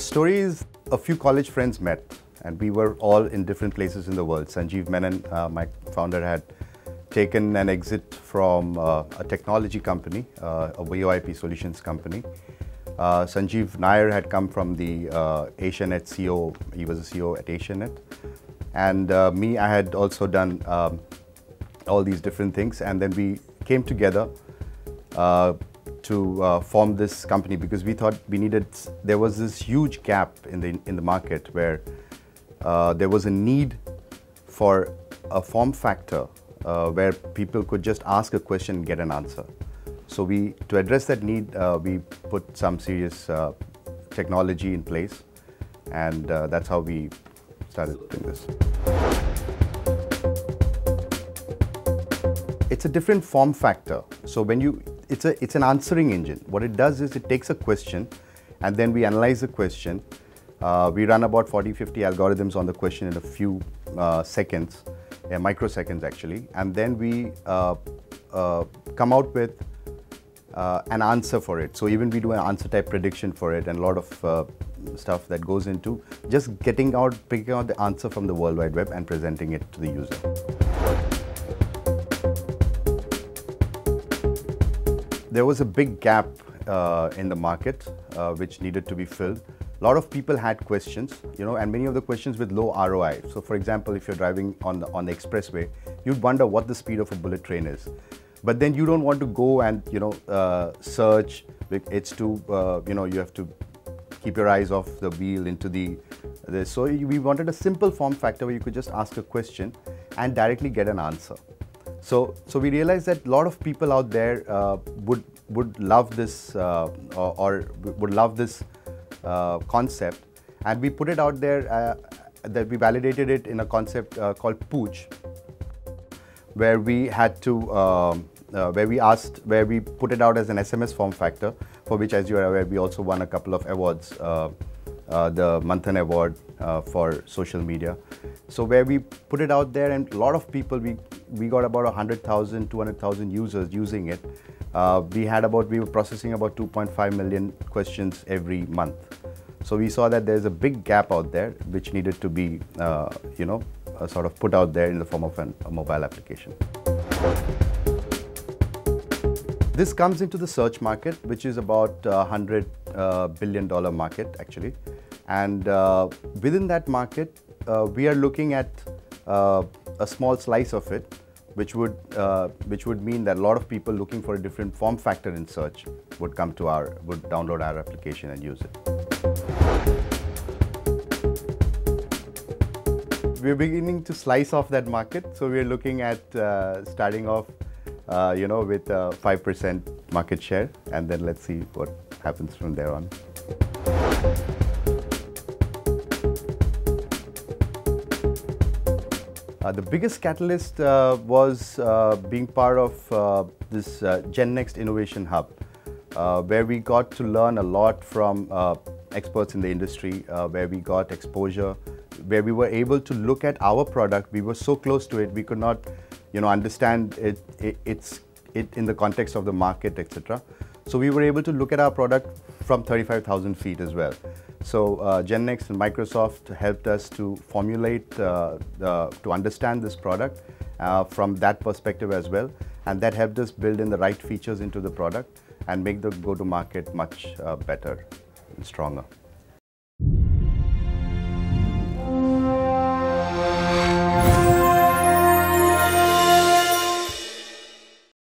story is a few college friends met and we were all in different places in the world. Sanjeev Menon, uh, my founder, had taken an exit from uh, a technology company, uh, a VoIP solutions company. Uh, Sanjeev Nair had come from the uh, Asianet CEO, he was a CEO at Asianet. And uh, me, I had also done um, all these different things and then we came together to uh, form this company because we thought we needed, there was this huge gap in the, in the market where uh, there was a need for a form factor uh, where people could just ask a question and get an answer. So we, to address that need, uh, we put some serious uh, technology in place and uh, that's how we started doing this. It's a different form factor. So when you, it's, a, it's an answering engine. What it does is it takes a question and then we analyze the question. Uh, we run about 40, 50 algorithms on the question in a few uh, seconds, uh, microseconds actually, and then we uh, uh, come out with uh, an answer for it. So even we do an answer type prediction for it and a lot of stuff that goes into just getting out, picking out the answer from the World Wide Web and presenting it to the user. There was a big gap uh, in the market uh, which needed to be filled. A lot of people had questions, you know, and many of the questions with low ROI. So, for example, if you're driving on the, on the expressway, you'd wonder what the speed of a bullet train is. But then you don't want to go and, you know, uh, search. It's too, uh, you know, you have to keep your eyes off the wheel into the. So we wanted a simple form factor where you could just ask a question and directly get an answer. So, so we realized that a lot of people out there uh, would would love this uh, or, or, would love this uh, concept, and we put it out there. Uh, that we validated it in a concept uh, called Pooch, where we had to um, uh, where we asked where we put it out as an SMS form factor, for which, as you are aware, we also won a couple of awards. The Manthan Award for social media. So where we put it out there and a lot of people, we we got about 100,000, 200,000 users using it. Uh, we had about, we were processing about 2.5 million questions every month. So we saw that there's a big gap out there which needed to be, uh, you know, uh, sort of put out there in the form of an, a mobile application. This comes into the search market, which is about a hundred uh, billion dollar market actually. And uh, within that market, uh, we are looking at a small slice of it which would, uh, which would mean that a lot of people looking for a different form factor in search would come to our, would download our application and use it. We're beginning to slice off that market, so we're looking at uh, starting off, uh, you know, with 5% market share, and then let's see what happens from there on. Uh, the biggest catalyst uh, was uh, being part of uh, this uh, GenNext Innovation Hub, where we got to learn a lot from experts in the industry, where we got exposure, where we were able to look at our product. We were so close to it, we could not, you know, understand it, it, it's, it in the context of the market, etc. So we were able to look at our product from 35,000 feet as well. So uh, GenNext and Microsoft helped us to formulate, uh, to understand this product uh, from that perspective as well. And that helped us build in the right features into the product and make the go-to-market much uh, better and stronger.